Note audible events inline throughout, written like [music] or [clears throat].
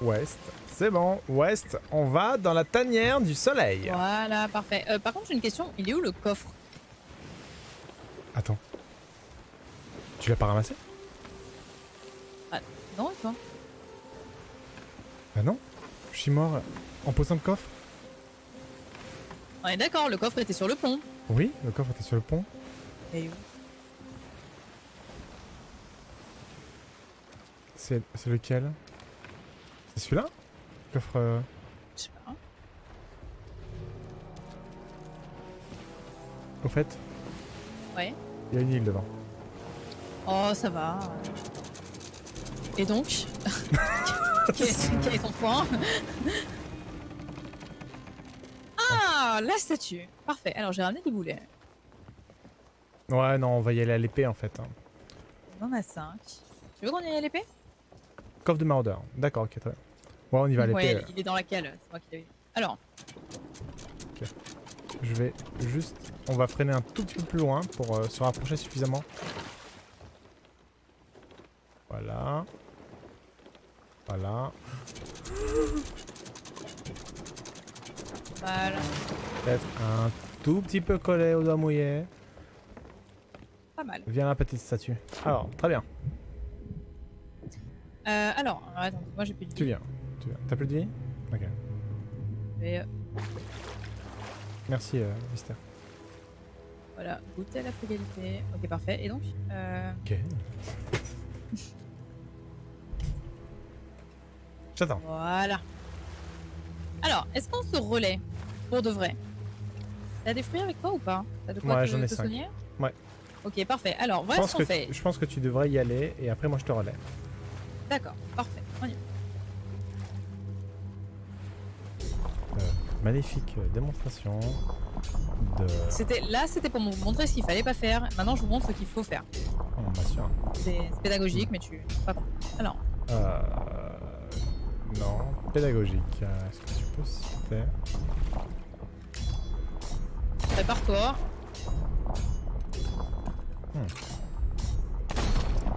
Ouest. C'est bon. Ouest. On va dans la tanière du soleil. Voilà, parfait. Euh, par contre, j'ai une question. Il est où le coffre? Attends. Tu l'as pas ramassé? Non, toi Bah non. Je suis mort en posant le coffre. Est d'accord, le coffre était sur le pont. Oui, le coffre était sur le pont. Et où? C'est lequel? C'est celui-là? Coffre... euh, Je sais pas. Au fait, Ouais. il y a une île devant. Oh, ça va. Et donc? [laughs] Quel, quel est ton point? Ah, la statue. Parfait. Alors, j'ai ramené des boulets. Ouais, non, on va y aller à l'épée en fait. hein. On en a 5. Tu veux qu'on y aille à l'épée? Coffre de maraudeur. D'accord, ok, très bien. Ouais, on y va l'épée. Ouais, euh. il est dans la cale. C'est moi qui l'ai eu. Alors, Je vais juste... On va freiner un tout petit peu plus loin pour euh, se rapprocher suffisamment. Voilà. Voilà. voilà. Peut-être un tout petit peu collé aux doigts mouillés. Pas mal. Viens la petite statue. Alors, très bien. Euh, alors, attends, moi j'ai plus de Tu vie. viens. Tu viens. T'as plus de vie Ok. Euh, Merci, euh, Mister. voilà, goûter à la frugalité. Ok, parfait. Et donc euh, Ok. [laughs] J'attends. Voilà. Alors, est-ce qu'on se relaie Pour de vrai? T'as des fruits avec toi ou pas? T'as de quoi Ouais, te, j'en ai te cinq. Ouais. Ok, parfait. Alors, voilà ce qu'on fait. tu- je pense que tu devrais y aller et après moi je te relais. D'accord, parfait. On y va. Euh, magnifique euh, démonstration de... C'était là, c'était pour vous montrer ce qu'il fallait pas faire. Maintenant, je vous montre ce qu'il faut faire. Oh, bien sûr. C'est pédagogique, mais tu pas. Alors, Euh... Non, pédagogique. Euh, Est-ce que tu peux plaît? Prépare-toi. Hmm.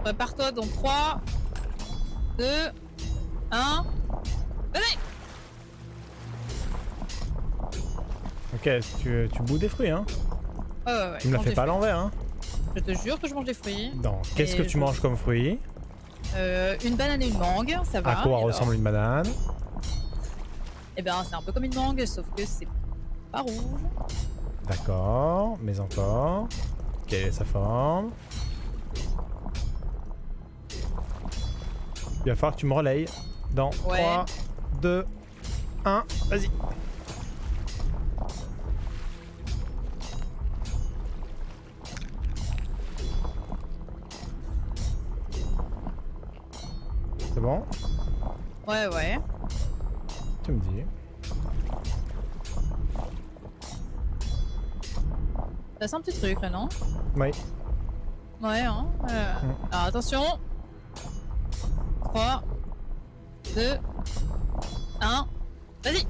Prépare-toi dans 3, 2, 1. Venez Ok, tu, tu bouts des fruits, hein Ouais, ouais, ouais. Tu me la fais pas à fruits. l'envers, hein Je te jure que je mange des fruits. Non, qu'est-ce que tu je- manges comme fruit? Euh, une banane et une mangue, ça va. À quoi alors ressemble une banane? Eh ben, c'est un peu comme une mangue, sauf que c'est pas rouge. D'accord, mais encore. Quelle est sa forme Il va falloir que tu me relayes dans Ouais. 3, 2, 1, vas-y. C'est bon? Ouais, ouais. Tu me dis. Sent un petit truc là, non? Oui. Ouais, hein. euh, Mm. Alors attention. 3, 2, 1. Vas-y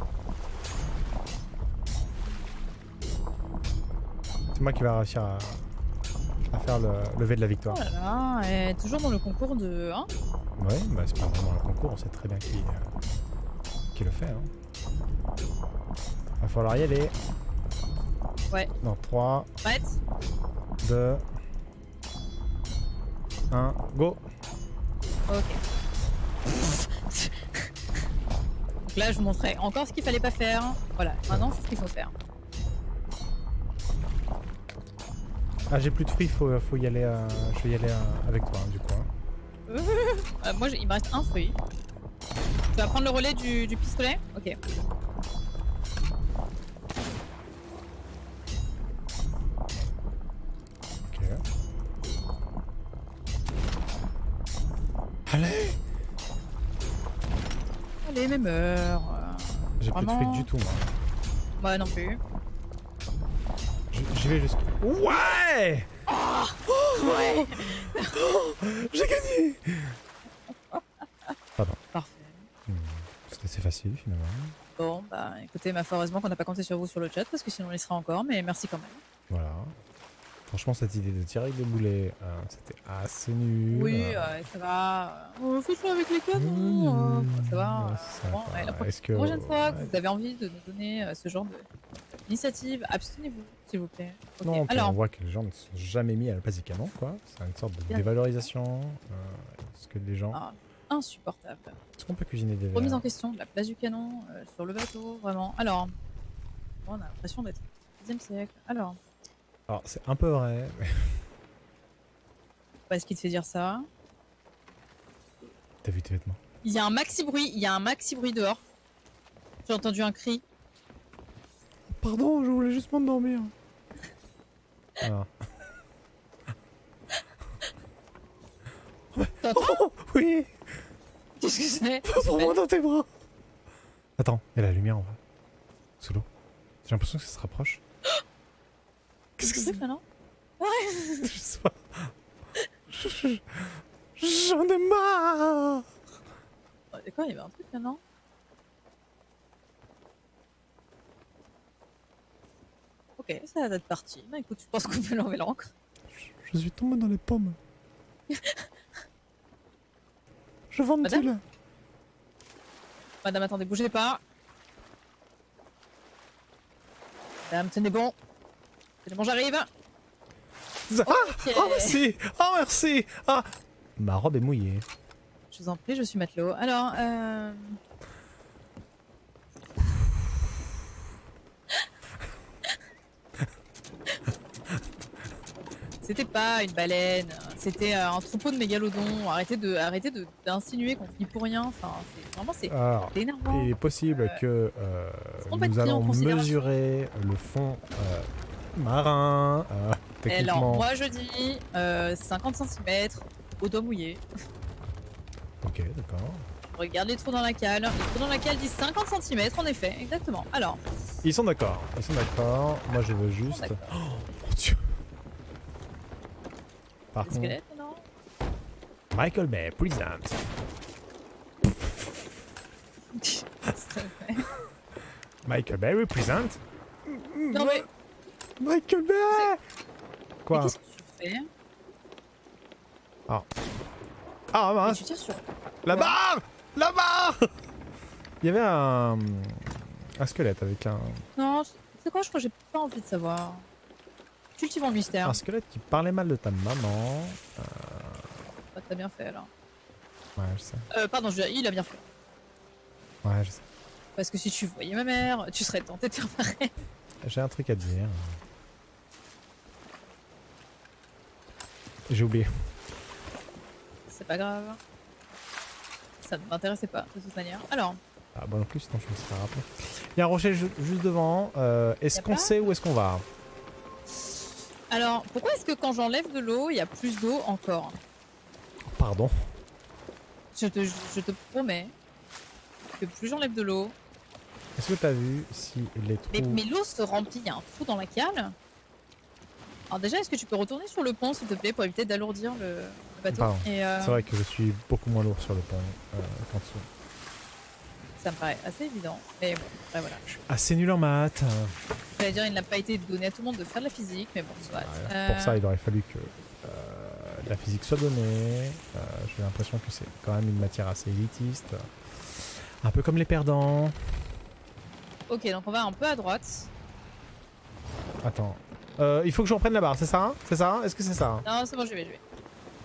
C'est moi qui va réussir à, à faire le lever de la Oh victoire. là là, et toujours dans le concours de. Hein Oui, bah c'est pas vraiment un concours, on sait très bien qui, euh, qui le fait. Hein. Va falloir y aller. Ouais. Dans 3, Prête 2, 1, go Ok. Donc là, je vous montrais encore ce qu'il fallait pas faire. Voilà, maintenant, c'est ce qu'il faut faire. Ah j'ai plus de fruits, faut, faut y aller, euh, je vais y aller euh, avec toi hein, du coup. hein. Euh, moi, il me reste un fruit. Tu vas prendre le relais du, du pistolet? Ok. Allez, mais meurs. J'ai plus de fruits du tout moi. Moi non plus. J'y vais jusqu'à... Ouais Ouais. J'ai gagné Parfait. C'est assez facile finalement. Bon, bah écoutez, ma foi, heureusement qu'on n'a pas compté sur vous sur le chat parce que sinon on y sera encore, mais merci quand même. Voilà. Franchement, cette idée de tirer avec des boulets, euh, c'était assez nul. Oui, Euh, ça va. Euh, faut jouer avec les canons. euh, ça va. Euh, bon, ouais, la que- prochaine fois que ouais. vous avez envie de nous donner euh, ce genre d'initiative, abstenez-vous, s'il vous plaît. Non, Alors, on voit que les gens ne sont jamais mis à la place des canons, quoi. C'est une sorte de Bien. dévalorisation. Euh, Est-ce que les gens... ah, insupportable. Est-ce qu'on peut cuisiner des Remise en question de la place du canon sur le bateau, vraiment. Alors, on a l'impression d'être au 10 siècle. Alors, Alors, c'est un peu vrai. mais [laughs] est-ce qu'il te fait dire ça T'as vu tes vêtements? Il y a un maxi bruit, il y a un maxi bruit dehors. J'ai entendu un cri. Pardon, je voulais juste m'endormir. Ah. [laughs] Oh, oui Qu'est-ce que c'est? Prends-moi dans tes bras Attends, il y a la lumière en bas. Sous l'eau. J'ai l'impression que ça se rapproche. Qu'est-ce que c'est ça, non Je sais pas. [laughs] Je- je- J'en ai marre Oh, D'accord, il y avait un truc non Ok, ça date partie. Bah écoute, je pense qu'on peut l'enlever l'encre. Je- Je suis tombé dans les pommes. Je ventile. Madame, attendez, bougez pas. Madame, tenez bon. C'est bon, j'arrive. Ah, oh merci Oh merci Ah Ma robe est mouillée. Je vous en prie, je suis matelot. Alors, euh... [laughs] C'était pas une baleine, c'était euh, un troupeau de mégalodons. Arrêtez de, arrêtez de d'insinuer qu'on finit pour rien. Enfin, c'est vraiment c'est énervant. il est possible que euh, on va être nous allons mesurer le fond euh, marin. euh, Alors, techniquement. moi je dis euh, 50 cm au doigt mouillé. Ok, d'accord. Regarde les trous dans la cale. Les trous dans la cale disent 50 cm, en effet, exactement. Alors, Ils sont d'accord. Ils sont d'accord. Moi, je veux juste. d'accord. Mon Dieu. Par contre, non? Michael Bay présente. [laughs] Michael Bay représente. Non mais, Michael Bay Quoi qu'est-ce que tu fais Ah Et mince Tu tires sur. La Ouais. barre La barre Il y avait un... un squelette avec un... Non, c'est quoi Je crois que j'ai pas envie de savoir. Cultivons le mystère. un squelette qui parlait mal de ta maman. Ah, T'as bien fait là. Ouais, je sais. Euh, pardon, je- il a bien fait. Ouais, je sais. Parce que si tu voyais ma mère, tu serais tenté de faire pareil. J'ai un truc à te dire. J'ai oublié. C'est pas grave. Ça ne m'intéressait pas de toute manière. Alors, Ah bon, en plus, sinon je me serais rappelé. Il y a un rocher ju- juste devant. Euh, est-ce qu'on sait où est-ce qu'on va? Alors, pourquoi est-ce que quand j'enlève de l'eau, il y a plus d'eau encore? Pardon? je te, je te promets que plus j'enlève de l'eau, Est-ce que t'as vu si les trous... mais, mais l'eau se remplit. Il y a un trou dans la cale? Alors déjà, est-ce que tu peux retourner sur le pont, s'il te plaît, pour éviter d'alourdir le, le bateau Pardon. Et euh, C'est vrai que je suis beaucoup moins lourd sur le pont euh, qu'en dessous. ça me paraît assez évident. Mais bon, après voilà. Je suis assez nul en maths. euh, J'allais dire, il n'a pas été donné à tout le monde de faire de la physique, mais bon, soit. ouais, Pour ça, il aurait fallu que euh, la physique soit donnée. Euh, J'ai l'impression que c'est quand même une matière assez élitiste. Un peu comme les perdants. Ok, donc on va un peu à droite. Attends. Euh, il faut que je reprenne la barre, c'est ça hein? C'est ça Est-ce que c'est ça Non, c'est bon, je vais, je vais.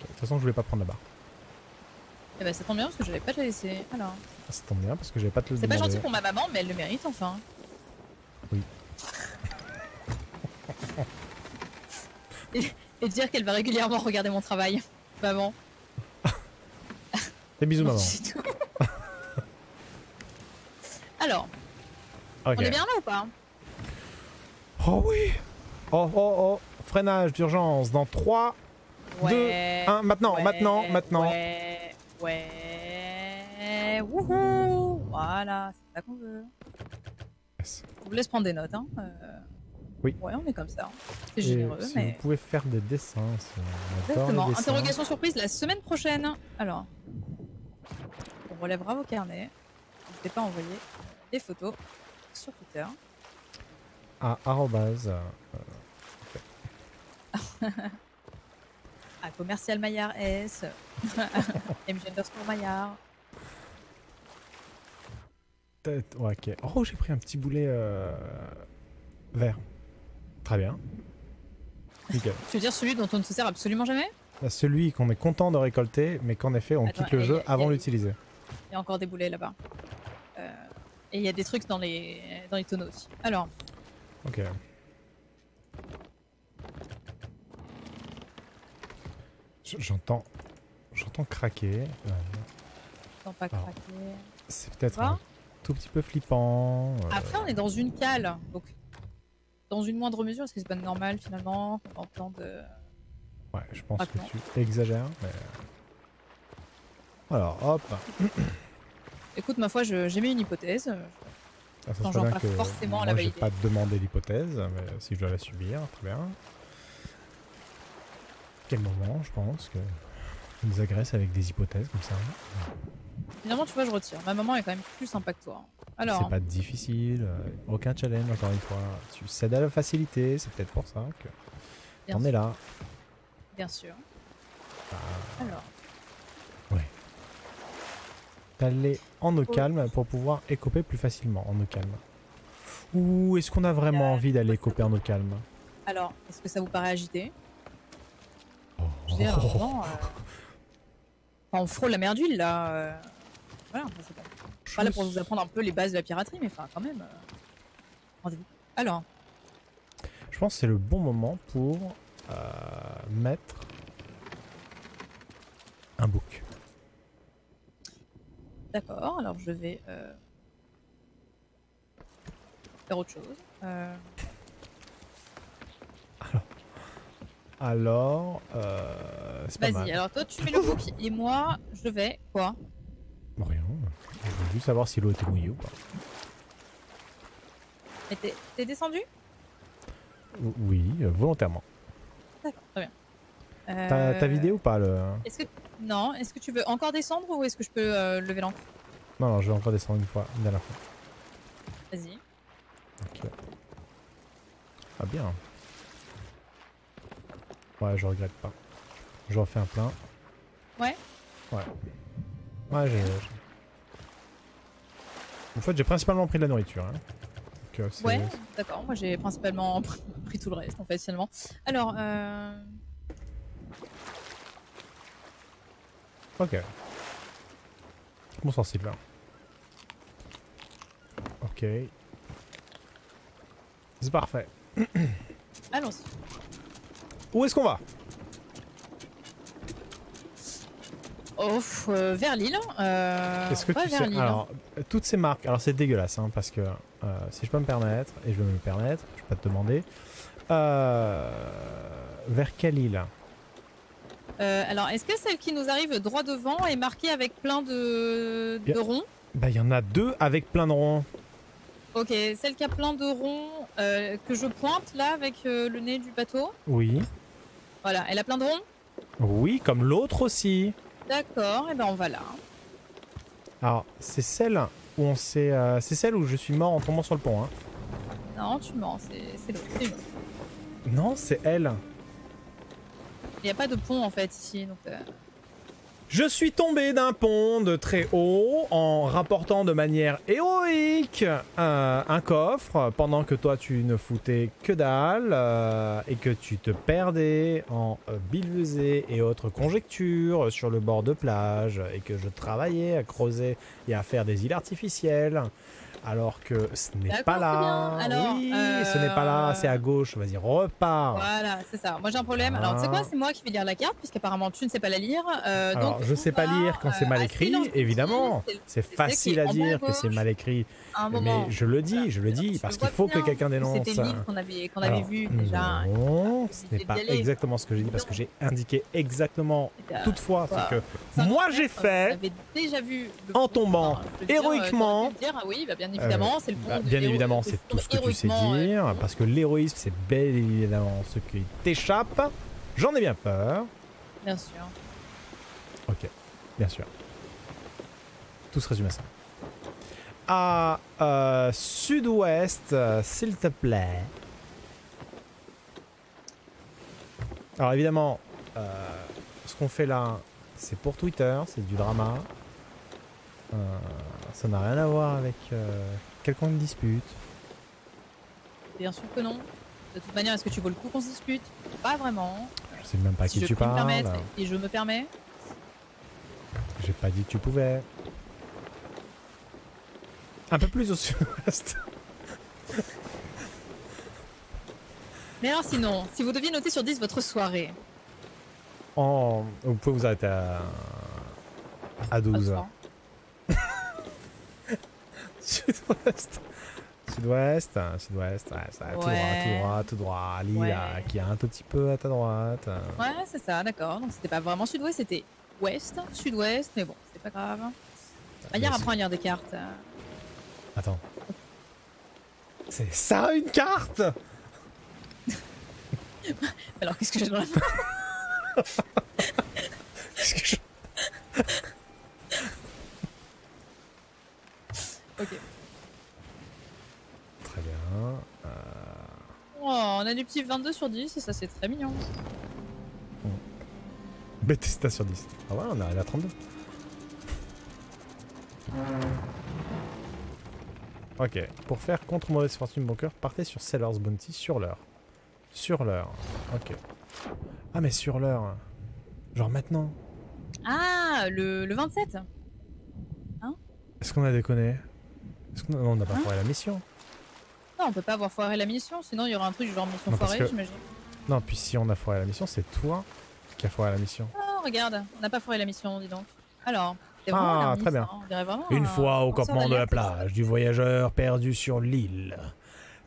De toute façon, je voulais pas prendre la barre. Eh ben, ça tombe bien parce que je vais pas te la laisser. Alors, Ah, Ça tombe bien parce que j'avais pas te le c'est pas gentil pour ma maman, mais elle le mérite enfin. Oui. et, [laughs] et dire qu'elle va régulièrement regarder mon travail. Maman. Des bisous, maman. [laughs] C'est tout. [laughs] Alors, on est bien là ou pas? Oh oui Oh, oh, oh Freinage d'urgence dans 3, Ouais. 2, 1. Maintenant, ouais, maintenant, maintenant. Ouais. Ouais. Wouhou Voilà, c'est ça qu'on veut. Yes. Je vous laisse prendre des notes. Hein. euh, Oui. Ouais, on est comme ça. C'est Et généreux, si mais. vous pouvez faire des dessins, c'est- Exactement. dessins. Interrogation surprise la semaine prochaine. Alors, on relèvera vos carnets. N'hésitez pas à envoyer des photos sur Twitter. À arrobase, euh, [laughs] à commercial Maillard S. [laughs] MG underscore Maillard. Tête- Ouais, ok. Oh, j'ai pris un petit boulet euh, vert. Très bien. Nickel. [laughs] Tu veux dire celui dont on ne se sert absolument jamais? Là, Celui qu'on est content de récolter, mais qu'en effet, on Attends, quitte le jeu a- avant l'utiliser. Il y a encore des boulets là-bas. Euh, et il y a des trucs dans les, dans les tonneaux aussi. Alors, Ok. J'entends. J'entends craquer. Non pas Alors. craquer. C'est peut-être un tout petit peu flippant. euh, Après, on est dans une cale. Donc, dans une moindre mesure, est-ce que c'est pas normal finalement qu'on entende. euh, Ouais, je pense que tu exagères, mais. Alors, hop. [coughs] Écoute, ma foi, je- j'ai mis une hypothèse. Ah, ça Quand j'en pas forcément moi, la je vais valider. pas te demander l'hypothèse, mais si je dois la subir, très bien. Quel moment, je pense, que nous agresses avec des hypothèses comme ça. Finalement, tu vois, je retire. Ma maman est quand même plus sympa que toi. Alors, C'est pas difficile, euh, aucun challenge, encore une fois. Tu cèdes à la facilité, c'est peut-être pour ça que t'en es là. bien sûr. Ah, Alors, T'allais en eau Oh. calme pour pouvoir écoper plus facilement en eau calme. Ou est-ce qu'on a vraiment envie d'aller écoper en eau calme? alors est-ce que ça vous paraît agité? Je veux dire, moment, euh, enfin, on frôle la mer d'huile là. euh, Voilà, enfin, c'est pas, pas là pour vous apprendre un peu les bases de la piraterie, mais enfin, quand même. euh, Rendez-vous. Alors, Je pense que c'est le bon moment pour euh, mettre un book. d'accord, alors je vais euh, faire autre chose. Euh, Alors, euh, Vas-y, alors toi tu mets le book et moi je vais. Quoi? Rien. Je veux juste savoir si l'eau était mouillée ou pas. Mais t'es descendu? Oui, euh, volontairement. D'accord, très bien. T'as Euh, t'as vidé ou pas le... Est-ce que non Est-ce que tu veux encore descendre ou est-ce que je peux euh, lever l'ancre Non, non, je vais encore descendre une fois, une dernière fois. Vas-y. Ok. Ah bien. Ouais, je regrette pas. Je refais un plein. Ouais. Ouais. Ouais, j'ai... En fait, j'ai principalement pris de la nourriture. Hein. Donc, Ouais, d'accord. Moi j'ai principalement pris, pris tout le reste en fait finalement. Alors, euh... Ok. Bonsoir Sylvain. Ok. C'est parfait. [clears throat] allons-y. Où est-ce qu'on va? Ouf, euh, vers l'île. Euh, Est-ce que tu sais l'île. Alors, toutes ces marques, alors c'est dégueulasse, hein, parce que euh, si je peux me permettre, et je vais me le permettre, je vais pas te demander, euh, vers quelle île? Euh, alors, est-ce que celle qui nous arrive droit devant est marquée avec plein de, ronds? Bah, il y en a deux avec plein de ronds. Ok, celle qui a plein de ronds que je pointe là avec le nez du bateau? Oui. Voilà, elle a plein de ronds Oui, comme l'autre aussi. D'accord, et ben on va là. Alors, c'est celle où on s'est, euh, c'est celle où je suis mort en tombant sur le pont. Hein. Non, tu mens, c'est l'autre. Non, c'est elle. Il n'y a pas de pont en fait ici, donc euh, Je suis tombé d'un pont de très haut en rapportant de manière héroïque euh, un coffre pendant que toi tu ne foutais que dalle euh, et que tu te perdais en euh, billevesées et autres conjectures sur le bord de plage et que je travaillais à creuser et à faire des îles artificielles alors que ce n'est pas là. Alors, oui, ce n'est pas là, euh, c'est à gauche. Vas-y, repars. voilà, c'est ça. Moi j'ai un problème. Alors, tu sais quoi, c'est moi qui vais lire la carte, puisqu'apparemment tu ne sais pas la lire. Euh, Alors, donc, je on sais pas lire quand c'est euh, mal à écrit, évidemment. C'est facile à dire que c'est mal écrit. Mais je le dis, Voilà. je le dis, parce le qu'il faut que quelqu'un dénonce. C'était l'île qu'on avait, qu'on avait Alors, vu déjà. Non, ce n'est pas exactement ce que j'ai dit parce que j'ai indiqué exactement toutefois c'est que 50 moi j'ai fait avait déjà vu le en tombant euh, héroïquement. ah oui, bah, bien évidemment, c'est le bah, bien évidemment, de c'est pont tout ce que tu sais euh, dire parce que l'héroïsme c'est bel évidemment ce qui t'échappe. J'en ai bien peur. Bien sûr. Ok, bien sûr. Tout se résume à ça. À euh, sud-ouest, euh, s'il te plaît. Alors évidemment, euh, ce qu'on fait là, c'est pour Twitter, c'est du drama. Euh, ça n'a rien à voir avec euh, quelconque dispute. Bien sûr que non. De toute manière, est-ce que tu vaut le coup qu'on se dispute? Pas vraiment. Je sais même pas si qui je tu me parles. permettre, et je me permets. J'ai pas dit que tu pouvais. Un peu plus au sud-ouest. Mais alors sinon, si vous deviez noter sur 10 votre soirée, En... Vous pouvez vous arrêter à, à pas 12. soir. Sud-ouest. Sud-ouest, hein, sud-ouest, ouais, tout droit, tout droit, tout droit. Ouais. là, qui est un tout petit peu à ta droite. Ouais, c'est ça, d'accord. Donc c'était pas vraiment sud-ouest, c'était ouest, sud-ouest, mais bon, c'est pas grave. Manière Mais apprend à lire des cartes. euh. Attends. C'est ça une carte? [laughs] Alors qu'est-ce que j'ai dans la [laughs] main Qu'est-ce que je- Ok. Très bien. Euh, Oh, on a du petit 22 sur 10 et ça c'est très mignon. Bethesda sur 10. Ah ouais, on arrive à 32. Ok, pour faire contre mauvaise fortune bon cœur, partez sur Seller's Bounty sur l'heure. Sur l'heure. Ok. Ah mais sur l'heure. Genre maintenant. Ah, le, le 27 Est-ce qu'on a déconné? Est-ce qu'on non, on n'a pas Hein foiré la mission Non, on peut pas avoir foiré la mission, sinon il y aura un truc genre mission Non, foirée, que- j'imagine. Non, puis si on a foiré la mission, c'est toi qui as foiré la mission. Oh, regarde, on n'a pas foiré la mission, dis donc. Alors, Ah, très bien. hein, on dirait vraiment Une un fois au campement de la plage du voyageur perdu sur l'île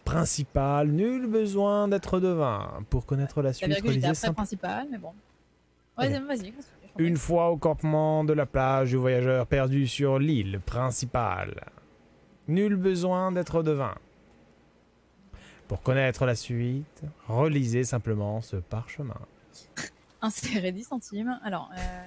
principale, nul besoin d'être devin pour connaître la La suite. relisez après simple- principale, mais bon. Ouais, vas-y, Une fois au campement de la plage du voyageur perdu sur l'île principale, nul besoin d'être devin. Pour connaître la suite, relisez simplement ce parchemin. Insérer 10 centimes. Alors, euh,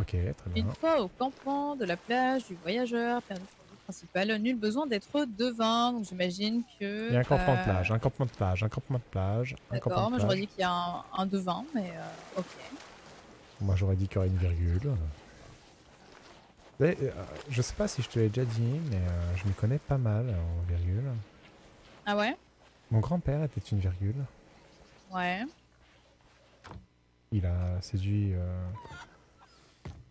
Ok, très bien. une fois au campement de la plage du voyageur perdu sur l'île principale, nul besoin d'être devin. Donc j'imagine que. Il y a un campement de euh, plage, un campement de plage, un campement de plage, D'accord, moi j'aurais dit qu'il y a un, un devin, mais euh, ok. Moi j'aurais dit qu'il y aurait une virgule. Euh, je sais pas si je te l'ai déjà dit, mais euh, je m'y connais pas mal en virgule. Ah ouais? Mon grand-père était une virgule. Ouais. Il a séduit euh,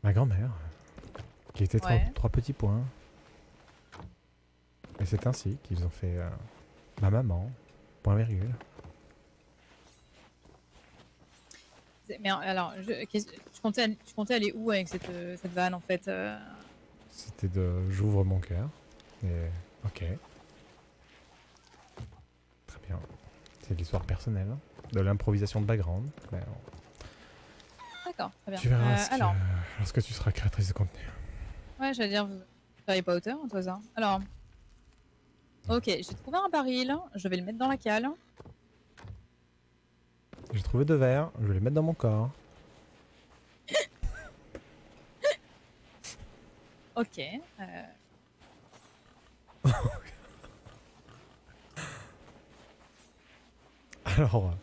ma grand-mère, qui était trois, Ouais. trois petits points. Et c'est ainsi qu'ils ont fait ma maman, point virgule. Mais alors, je, tu, comptais, aller- tu comptais aller où avec cette, cette vanne en fait C'était de j'ouvre mon cœur. Et ok. Très bien. C'est l'histoire personnelle, hein, de l'improvisation de background. Euh, D'accord, très bien. tu verras Euh, ce que- alors, lorsque tu seras créatrice de contenu. ouais, j'allais dire, vous travaillez pas à hauteur, toi ça Alors, ok, j'ai trouvé un baril, je vais le mettre dans la cale. J'ai trouvé deux verres, je vais les mettre dans mon corps. Ok. euh, [laughs] Alors,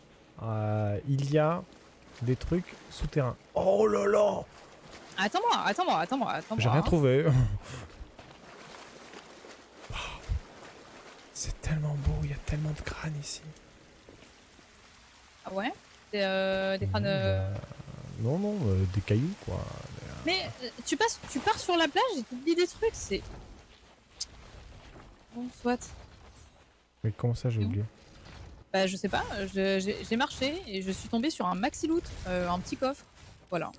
euh, il y a des trucs souterrains. Oh là là Attends-moi, attends-moi, attends-moi, attends-moi. J'ai rien trouvé. [laughs] Waouh. C'est tellement beau, il y a tellement de crânes ici. Ah ouais? Des, euh, des crânes. Non, euh, bah, non, non, des cailloux quoi. Mais euh, tu, passes, tu pars sur la plage et t'oublies des trucs, c'est. Bon, soit. Mais comment ça j'ai oublié Bah, je sais pas, j'ai marché et je suis tombée sur un maxi loot, euh, un petit coffre. Voilà.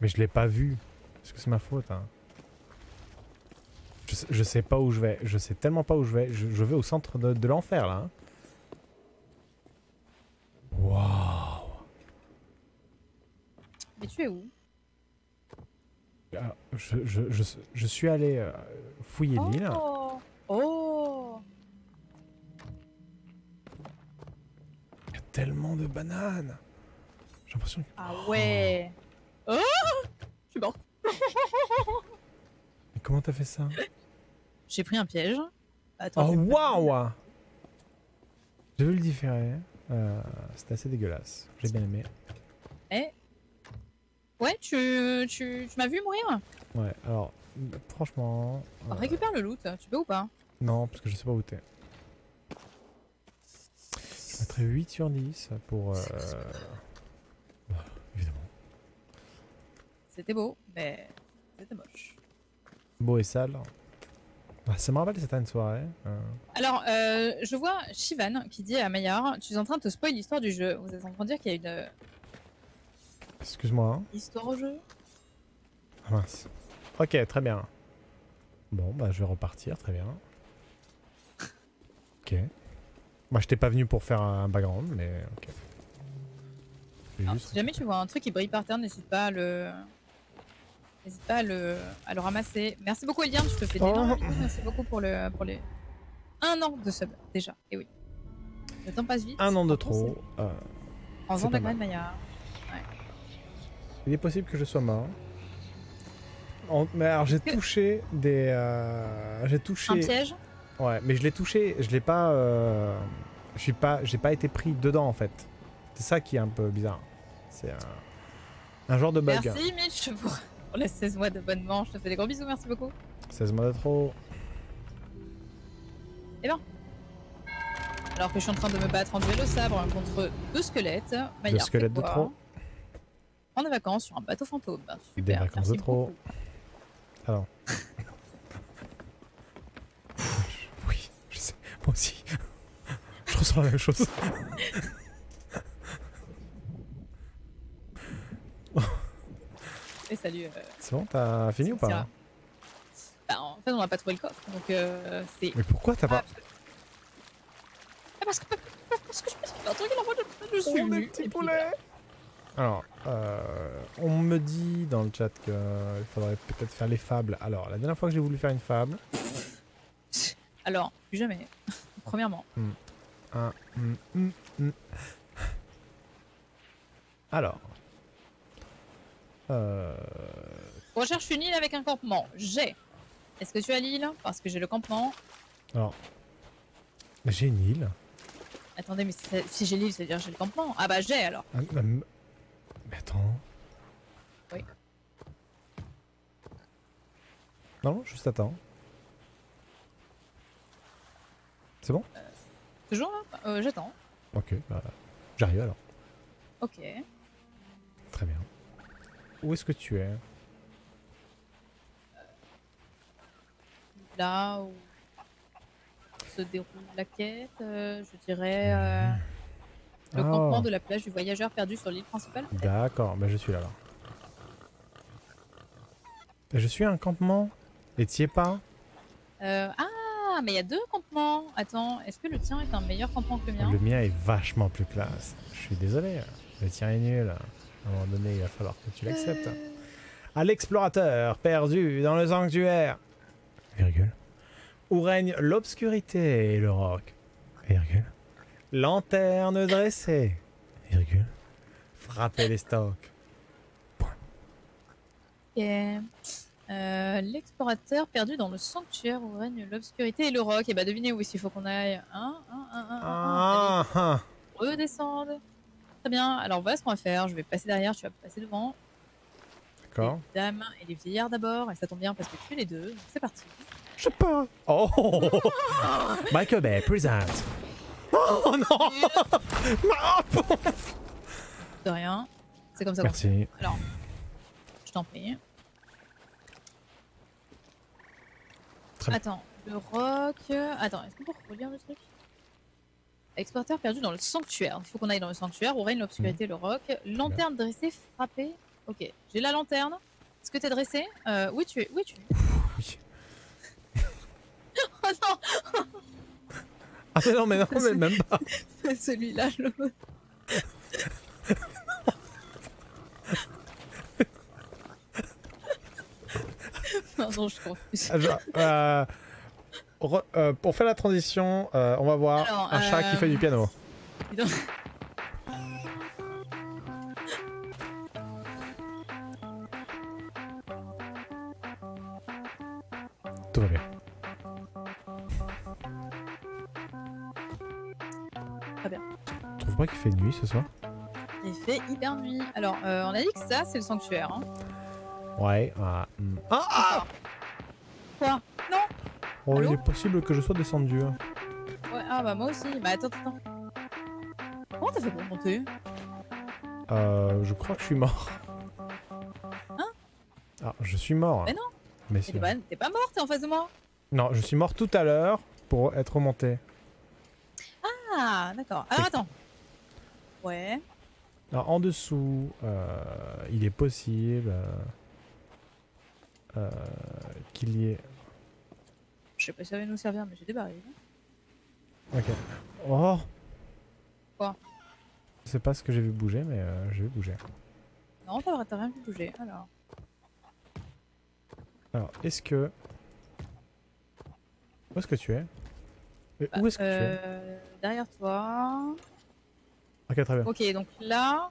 Mais je l'ai pas vu. Est-ce que c'est ma faute hein je, sais, je sais pas où je vais. Je sais tellement pas où je vais. Je, je vais au centre de, de l'enfer là. hein. Waouh Mais tu es où? Je, je, je, je suis allé euh, fouiller l'île. Oh Oh Il y a tellement de bananes. J'ai l'impression que... Ah ouais Oh Je suis morte. Mais comment t'as fait ça? J'ai pris un piège. Attends. Oh waouh J'ai vu le différer. Euh, C'était assez dégueulasse. J'ai bien aimé. Eh Ouais, tu, tu, tu m'as vu mourir? Ouais, alors, franchement. euh, Récupère le loot, tu peux ou pas Non, parce que je sais pas où t'es. Je mettrais 8 sur 10 pour. Euh... bah, évidemment. C'était beau, mais c'était moche. Beau et sale. Ah, ça me rappelle certaines soirées. euh, Alors, euh, je vois Shivan qui dit à Maillard Tu es en train de te spoil l'histoire du jeu. Vous êtes en train de dire qu'il y a une euh, Excuse-moi. hein. histoire au jeu? Ah mince. Ok, très bien. Bon, bah je vais repartir, très bien. Ok. Moi, je t'ai pas venu pour faire un background, mais ok. Alors, Si jamais tu vois un truc qui brille par terre, n'hésite pas à le. N'hésite pas à le, à le ramasser. Merci beaucoup, Eliane. Je te fais Oh. d'énormes bisous. Merci beaucoup pour, le, pour les. Un an de sub, déjà. Et oui. Le temps passe vite. Un an de trop. euh, En faisant de Maillard. il est possible que je sois mort. En- Mais alors, j'ai touché des. euh, J'ai Un touché. piège? Ouais, mais je l'ai touché. Je l'ai pas. euh, Je suis pas. J'ai pas été pris dedans en fait. C'est ça qui est un peu bizarre. C'est un. Un genre de bug. Merci, Mitch, pour, pour les 16 mois d'abonnement. Je te fais des gros bisous. Merci beaucoup. 16 mois de trop. Alors que je suis en train de me battre en duel au sabre contre deux squelettes. Maillard, squelettes de trop. En des vacances sur un bateau fantôme. Super. Des vacances merci de trop. beaucoup. Alors. [laughs] oui, je sais. Moi aussi. je ressens la même chose. Et salut. euh, C'est bon, t'as fini ou pas. Bah, en fait, on n'a pas trouvé le coffre. Donc, euh, c'est. Mais pourquoi t'as pas. Ah, parce que. Parce que je me suis dit un truc des venue, petits et puis, poulets Alors, euh, on me qu'il dans le chat qu'il faudrait peut-être faire les fables. Alors, la dernière fois que j'ai voulu faire une fable. Alors, plus jamais. [laughs] Premièrement. un, hum, hum, hum. Alors. Euh, Recherche une île avec un campement. J'ai. Est-ce que tu as l'île? Parce que j'ai le campement. alors. J'ai une île. Attendez, mais si, j'ai l'île, c'est-à-dire j'ai le campement. Ah bah j'ai alors. Ah, ah, Mais attends. Oui. Non, juste attends. C'est bon? Toujours là? Euh, J'attends. Ok, bah, j'arrive alors. Ok. Très bien. Où est-ce que tu es? Là où se déroule la quête, euh, je dirais euh, le Ah. campement de la plage du voyageur perdu sur l'île principale. D'accord, bah je suis là alors. Je suis à un campement et t'y es pas? Euh, ah, mais il y a deux campements. Attends, est-ce que le tien est un meilleur campement que le mien? Le mien est vachement plus classe. Je suis désolé. Le tien est nul. À un moment donné, il va falloir que tu l'acceptes. Euh, À l'explorateur perdu dans le sanctuaire. Virgule. Où règne l'obscurité et le roc. Virgule. Lanterne dressée. Virgule. Frappez les stocks. ok. Euh, L'explorateur perdu dans le sanctuaire où règne l'obscurité et le roc. Et bah devinez où il faut qu'on aille. Hein, hein, hein, hein, hein. Ah, ah. Redescendre. Très bien. Alors voilà ce qu'on va faire. Je vais passer derrière, tu vas passer devant. D'accord. Les dames et les vieillards d'abord. Et ça tombe bien parce que tu fais les deux. C'est parti. Je sais pas. Oh [laughs] Michael Bay présente. Oh non [laughs] Non De rien. C'est comme ça. qu'on Merci. Alors, je t'en prie. Très. Attends, le roc. Attends, est-ce qu'on peut relire le truc? Explorateur perdu dans le sanctuaire. Il faut qu'on aille dans le sanctuaire où règne l'obscurité le roc. Lanterne dressée, frappée. Ok, j'ai la lanterne. Est-ce que t'es dressé? Euh, Oui, tu es. Oui, tu es. Oui. Oh non Ah mais non, mais non, mais même pas. [laughs] Celui-là, je le veux. [laughs] Pardon, je confuse. Ah, genre, euh, re- euh, pour faire la transition, euh, on va voir Alors, un chat qui euh, fait du piano. Dis donc. Tout va bien. Très bien. Tu trouves pourquoi il fait nuit ce soir Il fait hyper nuit. Alors, euh, on a dit que ça, c'est le sanctuaire. Hein. Ouais. Ah, ah, ah Quoi? Non Oh, il est possible que je sois descendu. hein. Ouais, ah bah moi aussi. Bah attends, attends. Comment t'as fait pour monter? Euh, je crois que je suis mort. Hein? Ah, je suis mort. Mais non. Mais. T'es pas, t'es pas mort, t'es en face de moi. Non, je suis mort tout à l'heure pour être remonté. Ah, d'accord. Alors attends. Ouais. Alors, en dessous, euh, il est possible euh, euh, qu'il y ait. Je sais pas si ça va nous servir, mais j'ai débarré. Ok. Oh Quoi? Je sais pas ce que j'ai vu bouger, mais euh, j'ai vu bouger. Non, t'as rien vu bouger. Alors. Alors, est-ce que. Où est-ce que tu es? Où est-ce que tu es? derrière toi. Ok, très bien. Ok, donc là.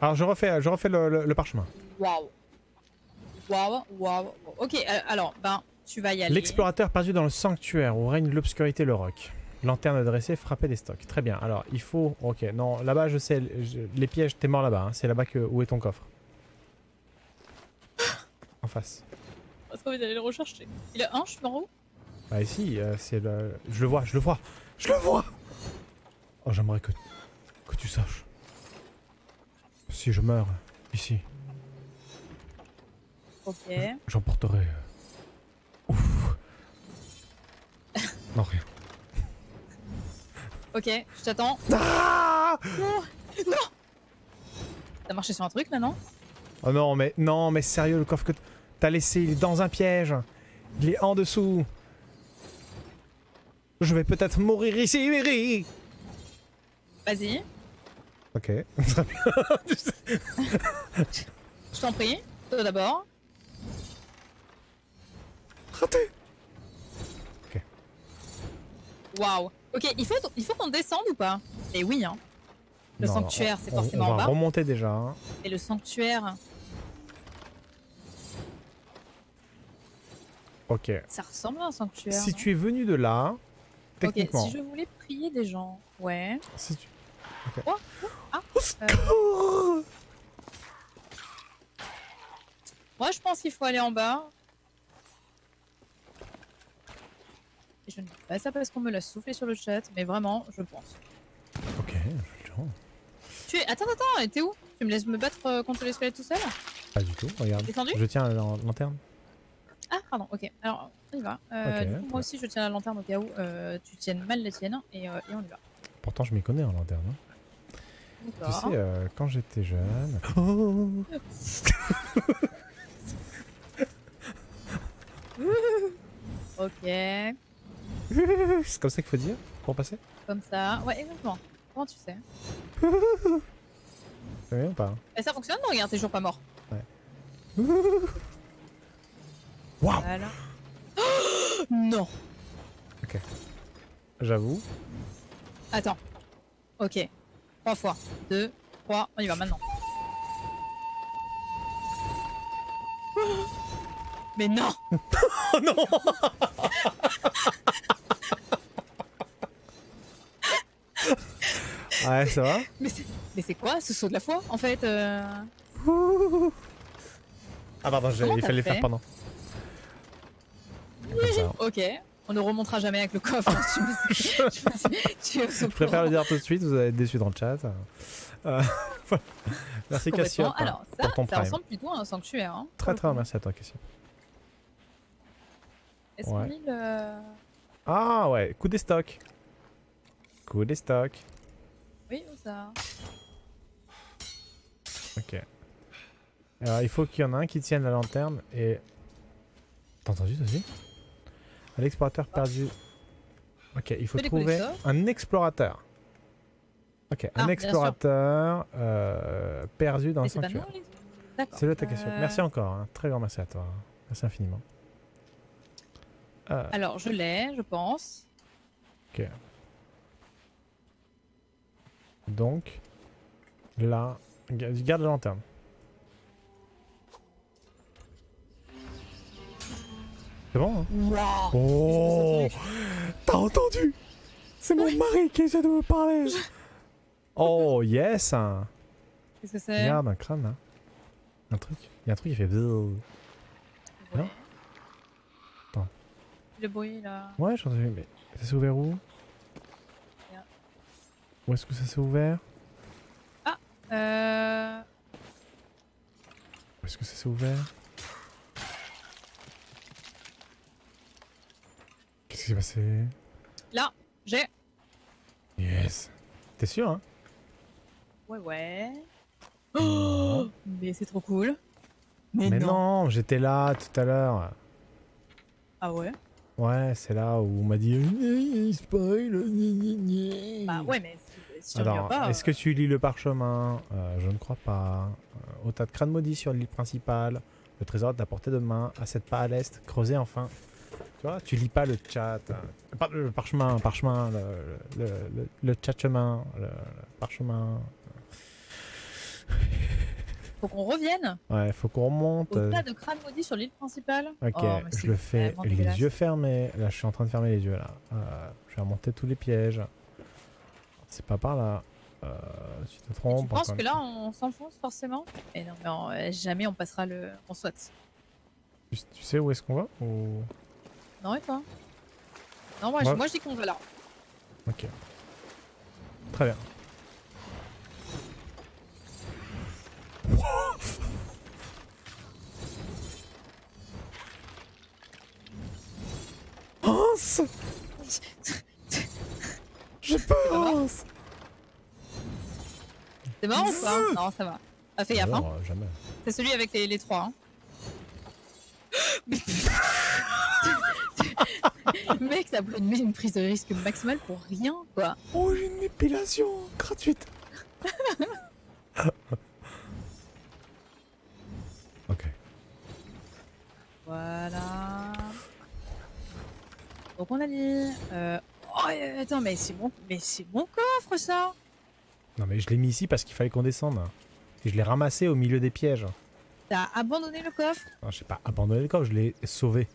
Alors, je refais, je refais le, le- le parchemin. Waouh. Waouh, waouh. Ok, euh, alors, ben, tu vas y aller. L'explorateur perdu dans le sanctuaire où règne l'obscurité le roc. Lanterne dressée, frapper des stocks. Très bien. Alors, il faut. Ok, non, là-bas, je sais. je- Les pièges, t'es mort là-bas. hein. C'est là-bas que. Où est ton coffre En face. Parce qu'on va aller le rechercher. Il a un, je suis en haut? Ah, ici, euh, c'est le. Je le vois, je le vois Je le vois Oh, j'aimerais que. Que tu saches. Si je meurs, ici, Ok. j'emporterai. euh, Ouf [laughs] Non, rien. Ok, je t'attends. Ah T'as marché sur un truc là, non? Oh non, mais non, mais sérieux, le coffre que t'as laissé, il est dans un piège. Il est en dessous. Je vais peut-être mourir ici, Mary. Vas-y, Ok. Très [laughs] bien. je t'en prie. Toi d'abord. Raté. Waouh. Ok, il faut, il faut qu'on descende ou pas? Et oui, hein. Le Non, sanctuaire, c'est forcément on en va bas. remonter déjà. hein. Et le sanctuaire, Ok. ça ressemble à un sanctuaire. Si tu es venu de là, Ok, techniquement. si je voulais prier des gens. Ouais. si tu- Euh, moi, je pense qu'il faut aller en bas. Et je ne dis pas ça parce qu'on me l'a soufflé sur le chat, mais vraiment, je pense. Ok. je- Tu es. Attends, attends, et t'es où Tu me laisses me battre euh, contre les squelettes tout seul Pas du tout. Regarde. Descendu Je tiens la lan- lanterne. Ah, pardon, ok. Alors, on y va. Euh, du coup, moi aussi, je tiens la lanterne au cas où euh, tu tiennes mal la tienne, et, euh, et on y va. Pourtant, je m'y connais en lanterne. hein. Tu sais, euh, quand j'étais jeune. Oh [laughs] [laughs] Ok, C'est comme ça qu'il faut dire pour passer? Comme ça. Ouais, exactement. Comment tu sais? [laughs] C'est bien ou pas Et ça fonctionne Regarde, t'es toujours pas mort. Waouh Voilà. [gasps] non J'avoue. Attends. Ok. Trois fois. Deux, trois, on y va maintenant. Mais non Oh [laughs] non [laughs] Ouais, ça va Mais c'est quoi ce saut de la foi en fait euh... Ah pardon, il fallait le faire pendant. Ok. On ne remontera jamais avec le coffre. je préfère le dire tout de suite, vous allez être déçus dans le chat. Euh, [laughs] voilà. Merci. Cassio Alors ça, pour ton ça prime. ressemble plutôt à un sanctuaire. Hein, Très très merci à toi Cassio. Est-ce Ouais. qu'on lit le... Ah ouais, coup des stocks. Coup des stocks. Oui, ou ça Ok. Alors il faut qu'il y en ait un qui tienne la lanterne et... T'as entendu toi aussi? Un explorateur perdu. Ok, il faut trouver un explorateur. Ok, Ah, un sûr. explorateur euh, perdu dans Mais le sanctuaire. C'est le ta question. Euh, Merci encore, hein. très grand merci à toi. Merci infiniment. Euh, Alors, je l'ai, je pense. ok. Donc, là, ga- garde la lanterne. C'est bon hein Oh T'as entendu? C'est mon mari qui essaie de me parler. Oh yes. Qu'est-ce que c'est? Regarde un crâne là. Un truc. Il y a un truc qui fait. bzzz. Ouais. non? Attends. Le bruit là. Ouais, j'en ai vu, mais ça s'est ouvert où? Où est-ce que ça s'est ouvert? Euh. Où est-ce que ça s'est ouvert? Qu'est-ce qui s'est passé? Là, j'ai. Yes. T'es sûr, hein? Ouais, ouais. Oh [gasps] Mais c'est trop cool. Mais, Mais non. non, j'étais là tout à l'heure. Ah ouais? Ouais, c'est là où on m'a dit Eh, spoil. gna, gna, gna. Bah ouais, mais si, Alors, pas. est-ce que tu lis le parchemin? Euh, Je ne crois pas. Euh, au tas de crânes maudits sur l'île principale, le trésor est à portée de main, à cette pas à l'est, creusé enfin. Tu vois, tu lis pas le chat. hein. Le parchemin, parchemin, le, le, le, le parchemin. Faut qu'on revienne Ouais, faut qu'on remonte. au tas de maudits sur l'île principale. Ok, Oh, je le fais les dégueulasse. yeux fermés. Là, je suis en train de fermer les yeux là. Euh, je vais remonter tous les pièges. C'est pas par là. Euh, tu te Et trompes. tu penses que là on s'enfonce forcément? Et non, mais on- euh, jamais on passera le. On saute. Tu, tu sais où est-ce qu'on va ou... Non, et toi Non, moi, je- Ouais. moi je dis qu'on va là. Ok. Très bien. Hans J'ai peur Hans C'est marrant ou pas Non, ça va. Ah, fais gaffe, hein. Jamais. C'est celui avec les, les trois. Hein. [laughs] [laughs] Mec, ça pris une, une prise de risque maximale pour rien, quoi. Oh, j'ai une épilation gratuite [laughs] Ok. Voilà. Donc on a dit. Euh... Oh, euh, attends, mais c'est mon, mais c'est mon coffre ça. Non mais je l'ai mis ici parce qu'il fallait qu'on descende. Et je l'ai ramassé au milieu des pièges. T'as abandonné le coffre? Non, je sais pas abandonné le corps, je l'ai sauvé.